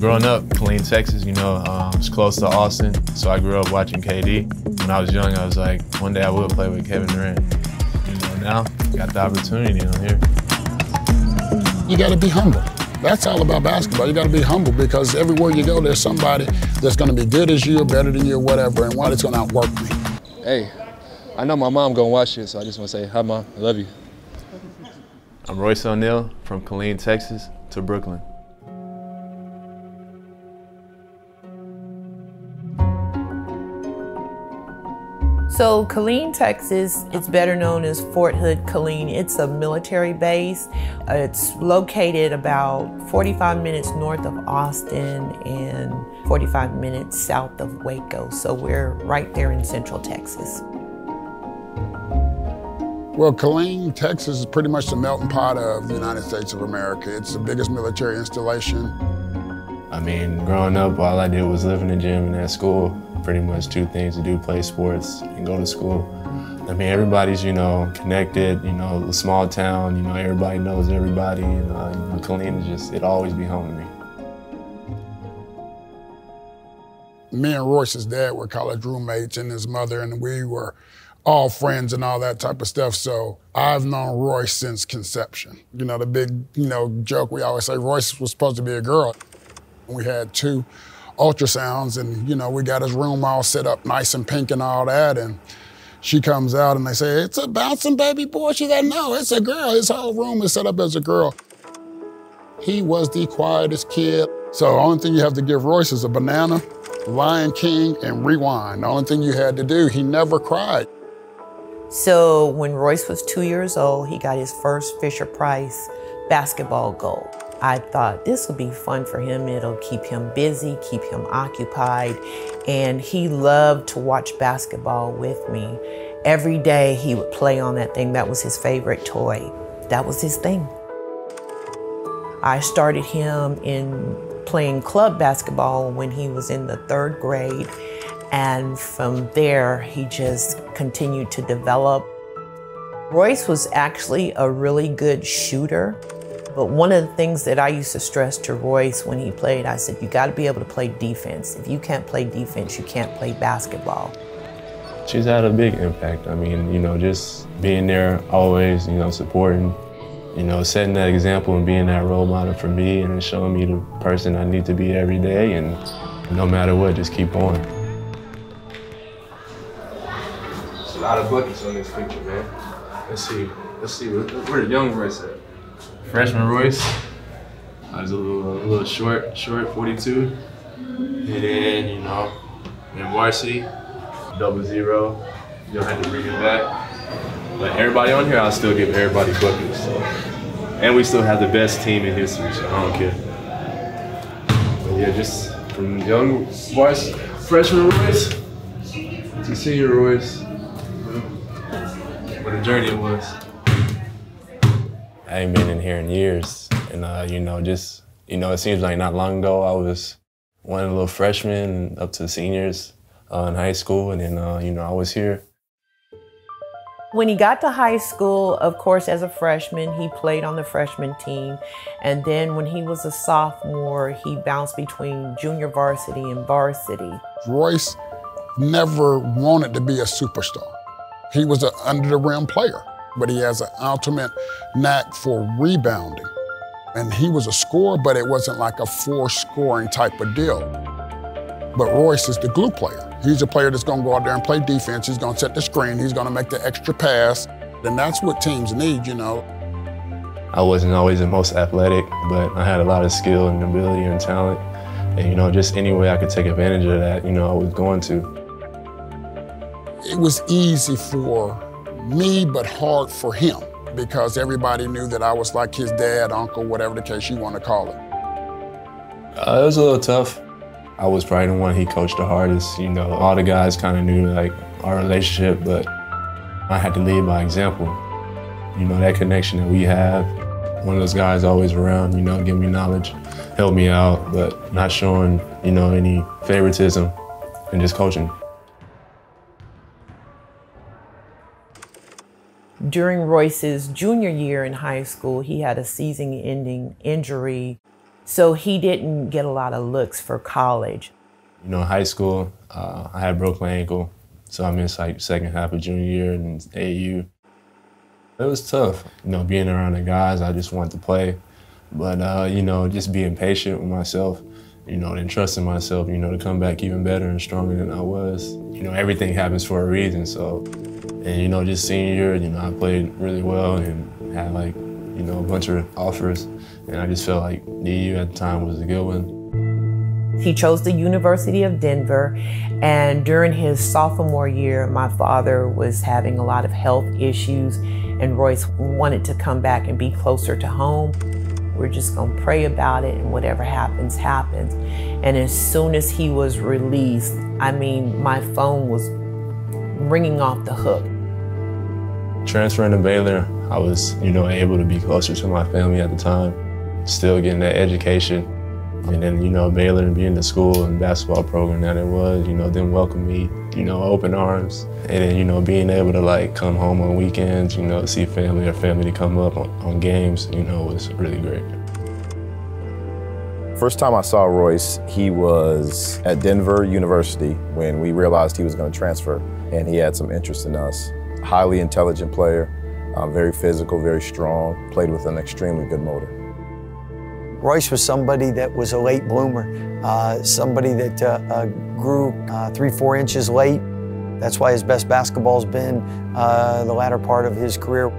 Growing up, Killeen, Texas, you know, um, it's close to Austin, so I grew up watching KD. When I was young, I was like, one day I will play with Kevin Durant. You know, now, got the opportunity, I'm here. You gotta be humble. That's all about basketball. You gotta be humble because everywhere you go, there's somebody that's gonna be good as you or better than you or whatever, and one is gonna outwork me. Hey, I know my mom gonna watch this, so I just wanna say, hi mom, I love you. I'm Royce O'Neale from Killeen, Texas to Brooklyn. So Killeen, Texas, it's better known as Fort Hood, Killeen. It's a military base. Uh, it's located about 45 minutes north of Austin and 45 minutes south of Waco. So we're right there in central Texas. Well, Killeen, Texas is pretty much the melting pot of the United States of America. It's the biggest military installation. I mean, growing up, all I did was live in the gym and at school pretty much two things to do, play sports and go to school. I mean, everybody's, you know, connected, you know, a small town, you know, everybody knows everybody, and, uh, you know, is just, it always be home to me. Me and Royce's dad were college roommates and his mother, and we were all friends and all that type of stuff. So I've known Royce since conception. You know, the big, you know, joke we always say, Royce was supposed to be a girl. We had two ultrasounds and, you know, we got his room all set up nice and pink and all that. And she comes out and they say, it's a bouncing baby boy. She said, no, it's a girl. His whole room is set up as a girl. He was the quietest kid. So the only thing you have to give Royce is a banana, Lion King, and rewind. The only thing you had to do, he never cried. So when Royce was two years old, he got his first Fisher Price basketball goal. I thought this would be fun for him. It'll keep him busy, keep him occupied. And he loved to watch basketball with me. Every day he would play on that thing. That was his favorite toy. That was his thing. I started him in playing club basketball when he was in the third grade. And from there, he just continued to develop. Royce was actually a really good shooter. But one of the things that I used to stress to Royce when he played, I said, you got to be able to play defense. If you can't play defense, you can't play basketball. She's had a big impact. I mean, you know, just being there always, you know, supporting, you know, setting that example and being that role model for me and showing me the person I need to be every day. And no matter what, just keep going. There's a lot of buckets on this picture, man. Let's see. Let's see. Where, where the young Royce at? Freshman Royce. I was a little, a little short, short, 42. And then, you know, in varsity, double zero. You'll have to bring it back. But everybody on here, I'll still give everybody buckets. So. And we still have the best team in history, so I don't care. But yeah, just from young Royce, freshman Royce to senior Royce. What a journey it was. I ain't been in here in years. And, uh, you know, just, you know, it seems like not long ago I was one of the little freshmen up to seniors uh, in high school. And then, uh, you know, I was here. When he got to high school, of course, as a freshman, he played on the freshman team. And then when he was a sophomore, he bounced between junior varsity and varsity. Royce never wanted to be a superstar. He was an under the rim player but he has an ultimate knack for rebounding. And he was a scorer, but it wasn't like a four scoring type of deal. But Royce is the glue player. He's a player that's gonna go out there and play defense. He's gonna set the screen. He's gonna make the extra pass. And that's what teams need, you know. I wasn't always the most athletic, but I had a lot of skill and ability and talent. And, you know, just any way I could take advantage of that, you know, I was going to. It was easy for me, but hard for him because everybody knew that I was like his dad, uncle, whatever the case you want to call it. Uh, it was a little tough. I was probably the one he coached the hardest. You know, all the guys kind of knew like our relationship, but I had to lead by example. You know, that connection that we have, one of those guys always around, you know, give me knowledge, help me out, but not showing, you know, any favoritism and just coaching. During Royce's junior year in high school, he had a season ending injury. So he didn't get a lot of looks for college. You know, in high school, uh, I had broke my ankle, so I missed like second half of junior year in AU. It was tough, you know, being around the guys. I just wanted to play, but uh, you know, just being patient with myself, you know, and trusting myself, you know, to come back even better and stronger than I was. You know, everything happens for a reason. So, and you know, just senior year, you know, I played really well and had like, you know, a bunch of offers, and I just felt like DU at the time was a good one. He chose the University of Denver, and during his sophomore year, my father was having a lot of health issues, and Royce wanted to come back and be closer to home. We're just gonna pray about it, and whatever happens, happens. And as soon as he was released, I mean, my phone was ringing off the hook. Transferring to Baylor, I was, you know, able to be closer to my family at the time, still getting that education and then, you know, Baylor and being the school and basketball program that it was, you know, them welcome me, you know, open arms. And then, you know, being able to like come home on weekends, you know, see family or family to come up on, on games, you know, was really great. First time I saw Royce, he was at Denver University when we realized he was going to transfer, and he had some interest in us. Highly intelligent player, uh, very physical, very strong, played with an extremely good motor. Royce was somebody that was a late bloomer, uh, somebody that uh, uh, grew uh, three, four inches late. That's why his best basketball's been the latter part of his career.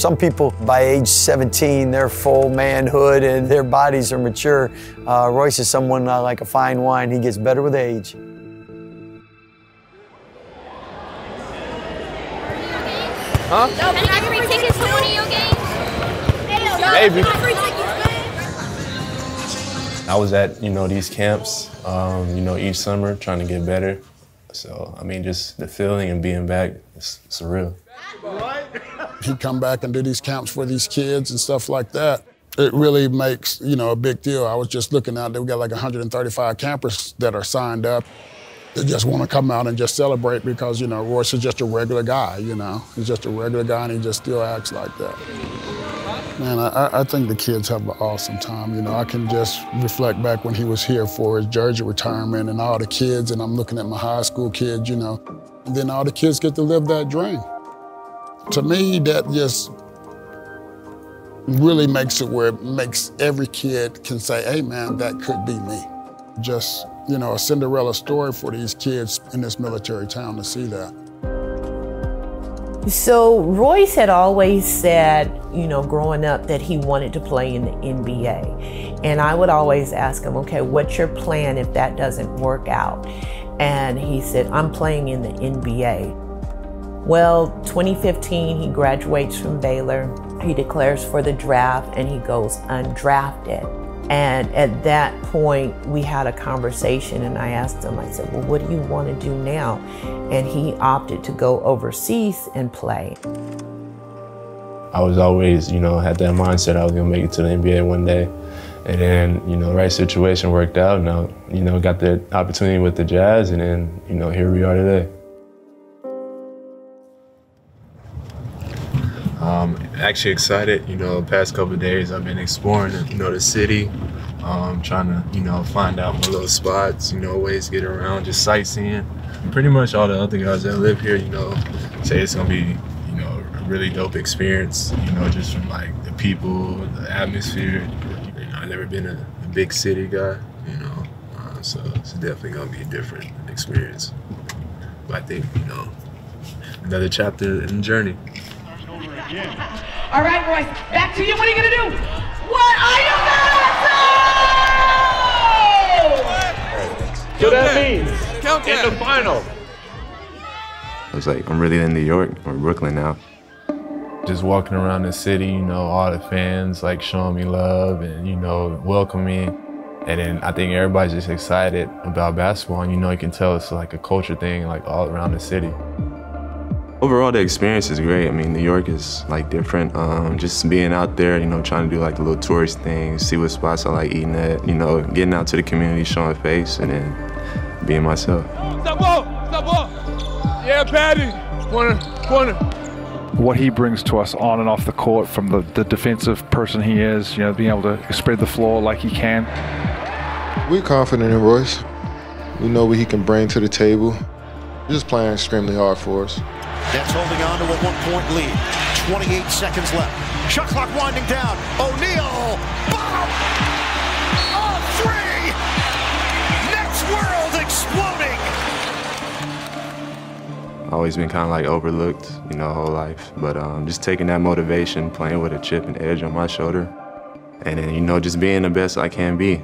Some people by age 17, they're full manhood and their bodies are mature. Uh, Royce is someone like a fine wine. He gets better with age. Huh? Can I get free tickets to one of your games? Maybe. I was at, you know, these camps, um, you know, each summer trying to get better. So, I mean, just the feeling and being back, it's surreal. He come back and do these camps for these kids and stuff like that. It really makes, you know, a big deal. I was just looking out there, we got like 135 campers that are signed up. They just want to come out and just celebrate because, you know, Royce is just a regular guy, you know. He's just a regular guy and he just still acts like that. Man, I, I, think the kids have an awesome time. You know, I can just reflect back when he was here for his jersey retirement and all the kids, and I'm looking at my high school kids, you know, and then all the kids get to live that dream. To me, that just really makes it where it makes every kid can say, hey man, that could be me. Just, you know, a Cinderella story for these kids in this military town to see that. So Royce had always said, you know, growing up that he wanted to play in the NBA. And I would always ask him, okay, what's your plan if that doesn't work out? And he said, I'm playing in the NBA. Well, 2015, he graduates from Baylor. He declares for the draft and he goes undrafted. And at that point, we had a conversation, and I asked him, I said, Well, what do you want to do now? And he opted to go overseas and play. I was always, you know, had that mindset I was going to make it to the NBA one day. And then, you know, the right situation worked out, and I, you know, got the opportunity with the Jazz, and then, you know, here we are today. Um, actually excited. You know, past couple days I've been exploring, you know, the city, um, trying to, you know, find out more little spots, you know, ways to get around, just sightseeing. Pretty much all the other guys that live here, you know, say it's gonna be, you know, a really dope experience. You know, just from like the people, the atmosphere. You know, I've never been a, a big city guy, you know, uh, so it's definitely gonna be a different experience. But I think, you know, another chapter in the journey. All right, Royce, back to you. What are you going to do? What are you going to do? So that means in the final. I was like, I'm really in New York or Brooklyn now. Just walking around the city, you know, all the fans like showing me love and, you know, welcoming. And then I think everybody's just excited about basketball. And, you know, you can tell it's like a culture thing, like all around the city. Overall, the experience is great. I mean, New York is like different. Um, just being out there, you know, trying to do like the little tourist things, see what spots I like eating at, you know, getting out to the community, showing face, and then being myself. Stop ball! Stop ball! Yeah, Patty! Corner, corner. what he brings to us on and off the court from the, the defensive person he is, you know, being able to spread the floor like he can. We're confident in Royce. We know what he can bring to the table. He's just playing extremely hard for us. Nets holding on to a one-point lead. 28 seconds left. Shot clock winding down. O'Neale. Bottom. On three. Nets world exploding. Always been kind of like overlooked, you know, whole life. But um, just taking that motivation, playing with a chip and edge on my shoulder, and then, you know, just being the best I can be.